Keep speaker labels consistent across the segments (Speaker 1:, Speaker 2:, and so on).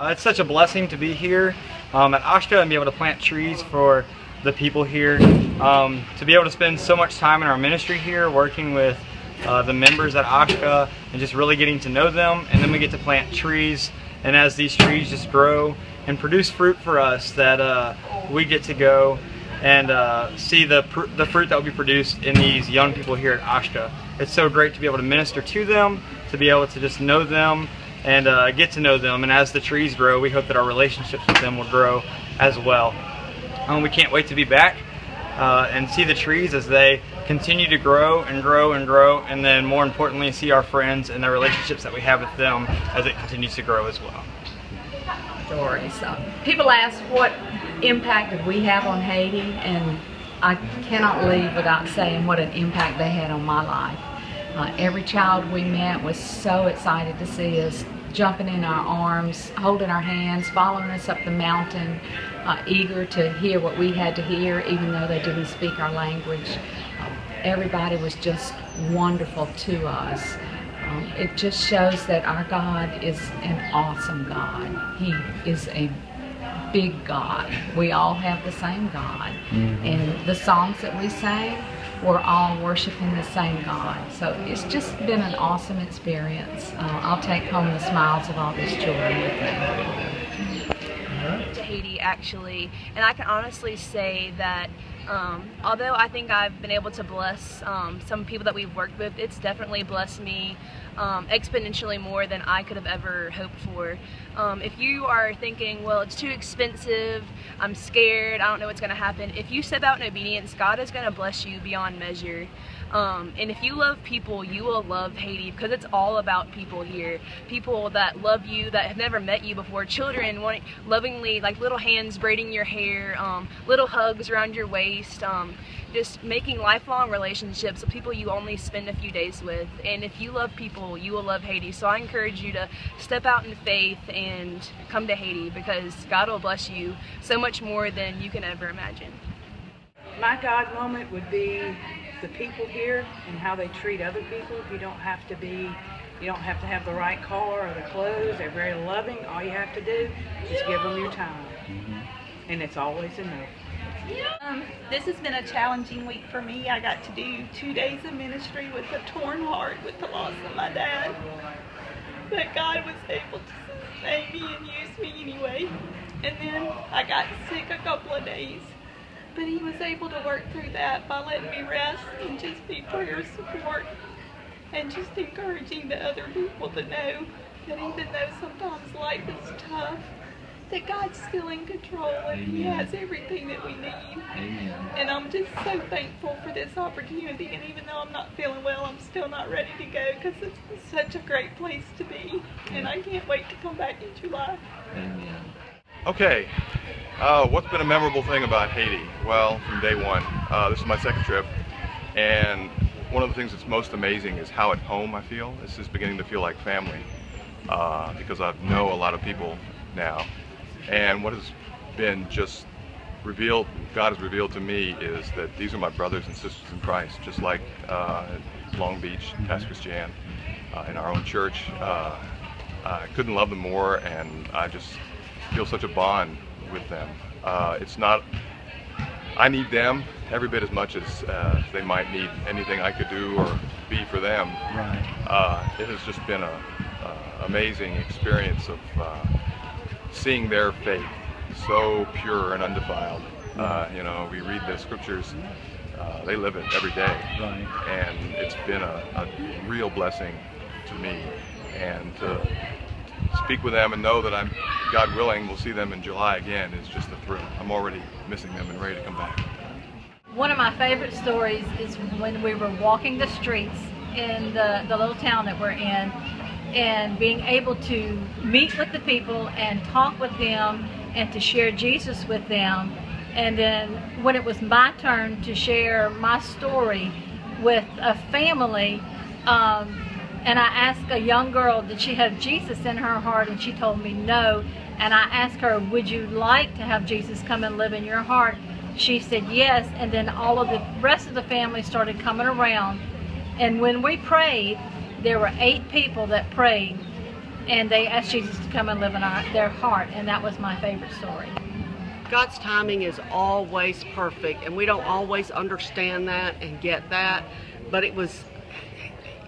Speaker 1: Uh, it's such a blessing to be here um, at Ashka and be able to plant trees for the people here. Um, to be able to spend so much time in our ministry here working with uh, the members at Ashka and just really getting to know them. And then we get to plant trees. And as these trees just grow and produce fruit for us, that uh, we get to go and uh, see the, the fruit that will be produced in these young people here at Ashka. It's so great to be able to minister to them, to be able to just know them and uh, get to know them. And as the trees grow, we hope that our relationships with them will grow as well. Um, we can't wait to be back uh, and see the trees as they continue to grow and grow and grow, and then more importantly, see our friends and the relationships that we have with them as it continues to grow as well.
Speaker 2: Stories. So people ask what impact did we have on Haiti, and I cannot leave without saying what an impact they had on my life. Uh, every child we met was so excited to see us jumping in our arms, holding our hands, following us up the mountain, uh, eager to hear what we had to hear, even though they didn't speak our language. Uh, everybody was just wonderful to us. Um, it just shows that our God is an awesome God. He is a big God. We all have the same God. Mm-hmm. And the songs that we sang, we're all worshiping the same God. So it's just been an awesome experience. Uh, I'll take home the smiles of all these children with me.
Speaker 3: To Haiti, actually, and I can honestly say that um, although I think I've been able to bless um, some people that we've worked with, it's definitely blessed me um, exponentially more than I could have ever hoped for. Um, if you are thinking, well, it's too expensive, I'm scared, I don't know what's going to happen, if you step out in obedience, God is going to bless you beyond measure. Um, and if you love people, you will love Haiti because it's all about people here. People that love you, that have never met you before. Children wanting, lovingly, like little hands braiding your hair, um, little hugs around your waist. Um, just making lifelong relationships with people you only spend a few days with. And if you love people, you will love Haiti. So I encourage you to step out in faith and come to Haiti because God will bless you so much more than you can ever imagine.
Speaker 4: My God moment would be the people here and how they treat other people. You don't have to be, you don't have to have the right car or the clothes. They're very loving. All you have to do is give them your time. Mm-hmm. And it's always enough.
Speaker 5: Um, this has been a challenging week for me. I got to do two days of ministry with a torn heart with the loss of my dad. But God was able to sustain me and use me anyway. And then I got sick a couple of days. But he was able to work through that by letting me rest and just be prayer support and just encouraging the other people to know that even though sometimes life is tough, that God's still in control and Amen. He has everything that we need. Amen. And I'm just so thankful for this opportunity. And even though I'm not feeling well, I'm still not ready to go because it's such a great place to be. And I can't wait to come back in July.
Speaker 6: Amen. Okay. Uh, what's been a memorable thing about Haiti? Well, from day one, uh, this is my second trip, and one of the things that's most amazing is how at home I feel. This is beginning to feel like family uh, because I know a lot of people now. And what has been just revealed, God has revealed to me is that these are my brothers and sisters in Christ, just like uh, Long Beach, mm-hmm. Pastor Jan, uh, in our own church. Uh, I couldn't love them more, and I just feel such a bond with them. Uh, it's not, I need them every bit as much as uh, they might need anything I could do or be for them. Right. Uh, it has just been an amazing experience of seeing their faith so pure and undefiled. Uh, you know, we read the scriptures, uh, they live it every day. Right. And it's been a, a, real blessing to me. And to speak with them and know that I'm, God willing, we'll see them in July again is just a thrill. I'm already missing them and ready to come back.
Speaker 7: One of my favorite stories is when we were walking the streets in the, the little town that we're in and being able to meet with the people and talk with them and to share Jesus with them. And then when it was my turn to share my story with a family, um, and I asked a young girl, did she have Jesus in her heart? And she told me no. And I asked her, would you like to have Jesus come and live in your heart? She said yes. And then all of the rest of the family started coming around. And when we prayed, there were eight people that prayed and they asked Jesus to come and live in our, their heart, and that was my favorite story.
Speaker 8: God's timing is always perfect, and we don't always understand that and get that. But it was,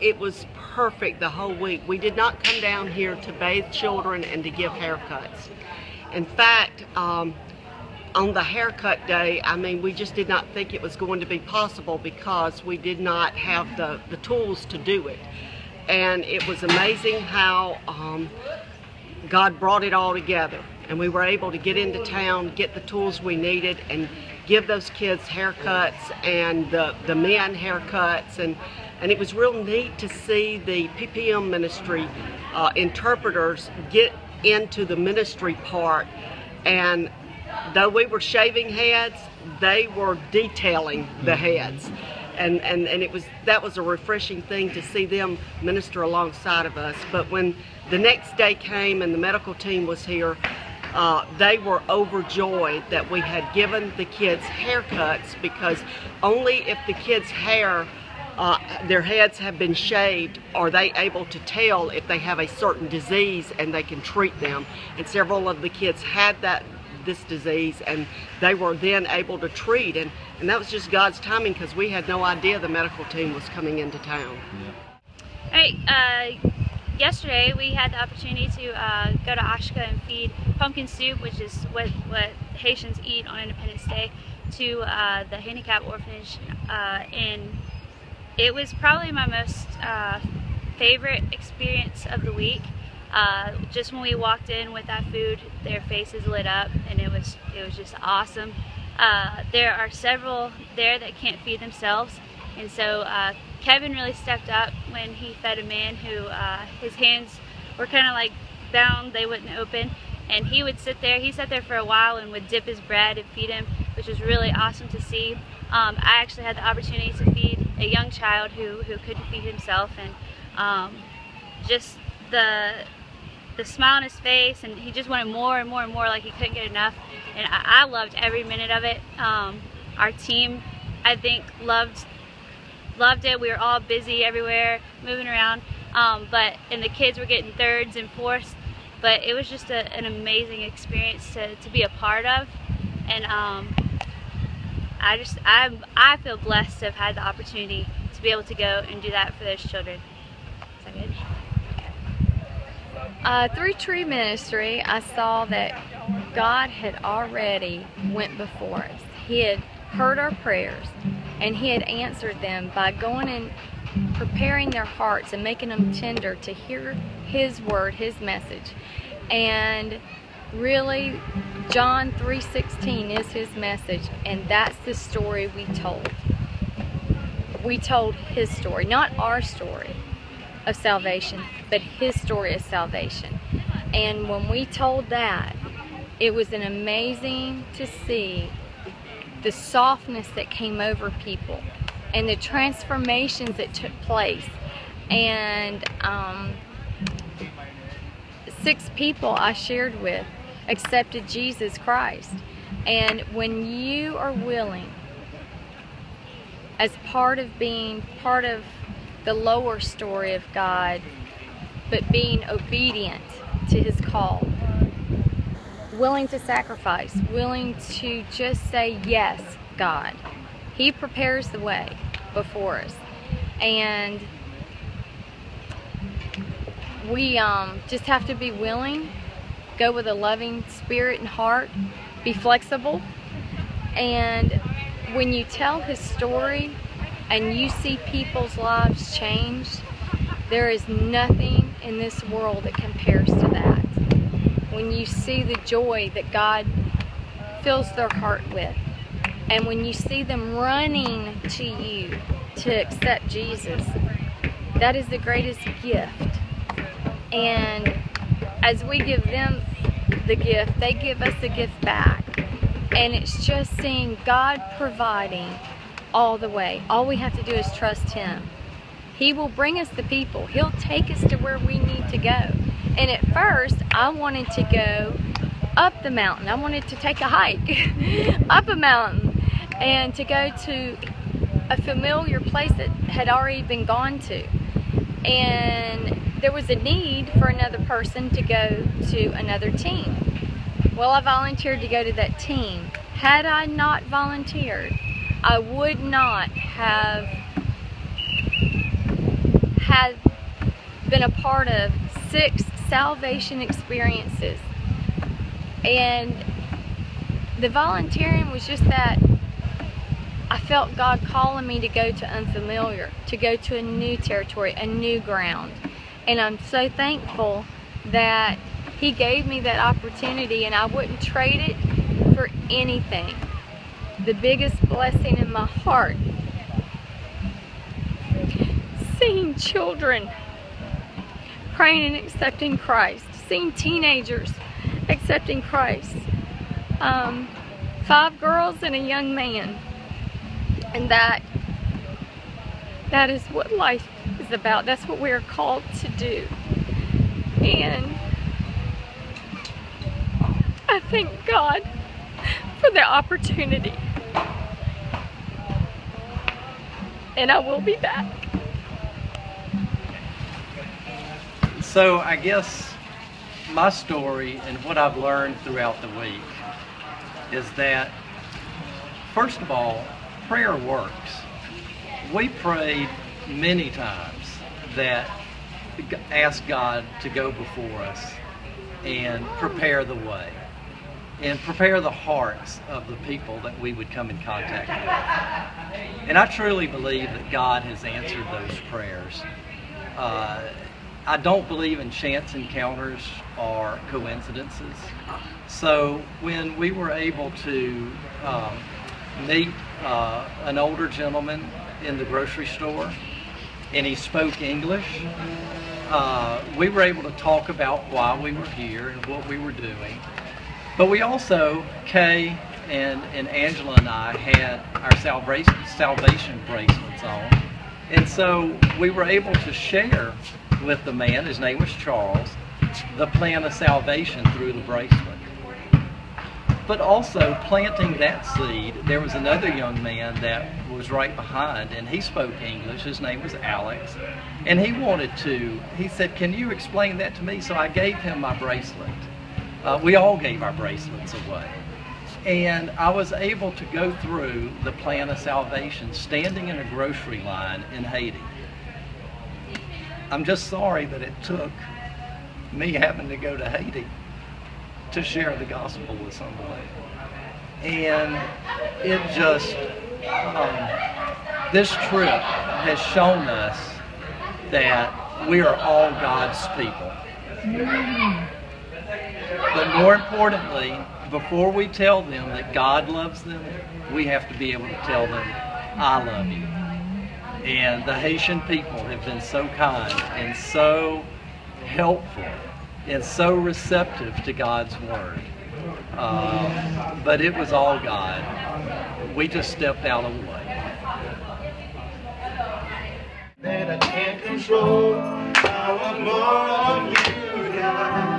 Speaker 8: it was perfect the whole week. We did not come down here to bathe children and to give haircuts. In fact, um, on the haircut day, I mean, we just did not think it was going to be possible because we did not have the, the tools to do it. And it was amazing how um, God brought it all together and we were able to get into town, get the tools we needed, and give those kids haircuts and the, the men haircuts. And, and it was real neat to see the PPM ministry uh, interpreters get into the ministry part. And though we were shaving heads, they were detailing the heads. And, and, and it was that was a refreshing thing to see them minister alongside of us. But when the next day came and the medical team was here, uh, they were overjoyed that we had given the kids haircuts because only if the kids' hair, uh, their heads have been shaved, are they able to tell if they have a certain disease and they can treat them. And several of the kids had that this disease and they were then able to treat and, and that was just God's timing because we had no idea the medical team was coming into town.
Speaker 9: Yeah. Uh, yesterday we had the opportunity to uh, go to Oshka and feed pumpkin soup, which is what, what Haitians eat on Independence Day, to uh, the handicap orphanage. Uh, and it was probably my most uh, favorite experience of the week. Uh, just when we walked in with that food, their faces lit up, and it was it was just awesome. Uh, there are several there that can't feed themselves, and so Kevin really stepped up when he fed a man who uh, his hands were kind of like bound, they wouldn't open. And he would sit there, he sat there for a while and would dip his bread and feed him, which was really awesome to see. Um, I actually had the opportunity to feed a young child who, who couldn't feed himself and um, just the the smile on his face and he just wanted more and more and more like he couldn't get enough and I, I loved every minute of it. Um, our team I think loved loved it. We were all busy everywhere, moving around. Um, but and the kids were getting thirds and fourths. But it was just a, an amazing experience to, to be a part of. And um, I just I I feel blessed to have had the opportunity to be able to go and do that for those children. Is that good?
Speaker 2: Uh, through Tree Ministry, I saw that God had already went before us. He had heard our prayers and he had answered them by going and preparing their hearts and making them tender to hear his word, his message. And really John 3:16 is his message and that's the story we told. We told his story, not our story of salvation, but his story of salvation. And when we told that, it was an amazing to see the softness that came over people and the transformations that took place. And um, six people I shared with accepted Jesus Christ. And when you are willing, as part of being part of the lower story of God, but being obedient to his call, willing to sacrifice, willing to just say, Yes, God. He prepares the way before us. And we um, just have to be willing, go with a loving spirit and heart, be flexible. And when you tell his story and you see people's lives change, there is nothing in this world that compares to that when you see the joy that God fills their heart with, and when you see them running to you to accept Jesus, that is the greatest gift. And as we give them the gift, they give us the gift back. And it's just seeing God providing all the way. All we have to do is trust Him. He will bring us the people. He'll take us to where we need to go. And at first, I wanted to go up the mountain. I wanted to take a hike up a mountain and to go to a familiar place that had already been gone to. and there was a need for another person to go to another team. Well, I volunteered to go to that team. Had I not volunteered, I would not have had been a part of six salvation experiences. And the volunteering was just that I felt God calling me to go to unfamiliar, to go to a new territory, a new ground. And I'm so thankful that He gave me that opportunity and I wouldn't trade it for anything. The biggest blessing in my heart seeing children praying and accepting Christ, seeing teenagers accepting Christ. Um, five girls and a young man. And that that is what life is about. That's what we are called to do. And I thank God for the opportunity. And I will be back.
Speaker 10: So I guess my story and what I've learned throughout the week is that, first of all, prayer works. We prayed many times that asked God to go before us and prepare the way and prepare the hearts of the people that we would come in contact with. And I truly believe that God has answered those prayers. Uh, I don't believe in chance encounters or coincidences. So when we were able to um, meet uh, an older gentleman in the grocery store and he spoke English, uh, we were able to talk about why we were here and what we were doing. But we also, Kay and, and Angela and I had our salvation, salvation bracelets on. And so we were able to share with the man, his name was Charles, the plan of salvation through the bracelet. But also planting that seed, there was another young man that was right behind and he spoke English. His name was Alex. And he wanted to, he said, Can you explain that to me? So I gave him my bracelet. Uh, we all gave our bracelets away. And I was able to go through the plan of salvation standing in a grocery line in Haiti. I'm just sorry that it took me having to go to Haiti to share the gospel with somebody. And it just, um, this trip has shown us that we are all God's people. But more importantly, before we tell them that God loves them, we have to be able to tell them, I love you. And the Haitian people have been so kind and so helpful and so receptive to God's word. Uh, but it was all God. We just stepped out of the way.
Speaker 11: That I can't control. I more of you, God.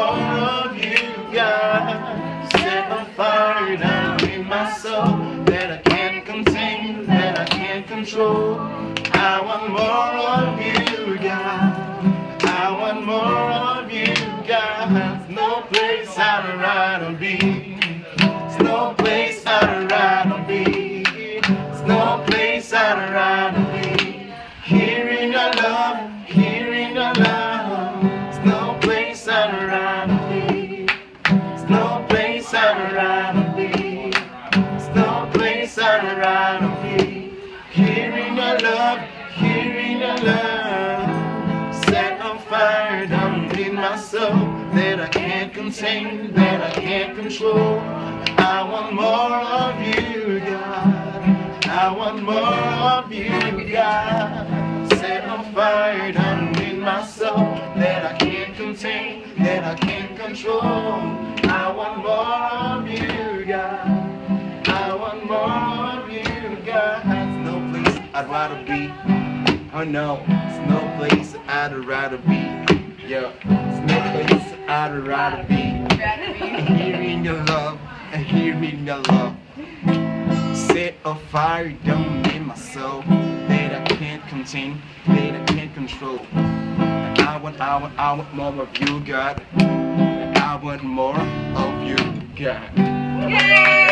Speaker 11: More of you, God. Set a fire down in my soul that I can't contain, that I can't control. I want more of you, God. I want more of you, God. No place I'd rather be. There's no can't that I can't control. I want more of you, God. I want more of you, God. Set on fire in my soul that I can't contain, that I can't control. I want more of you, God. I want more of you, God. There's no place I'd rather be. Oh no, there's no place I'd rather be. Yeah, there's no place I'd rather be. Here in your love, and in your love. Set a fire down in my soul that I can't contain, pain I can't control. I want, I want, I want more of you, God. I want more of you, God.
Speaker 2: Yay!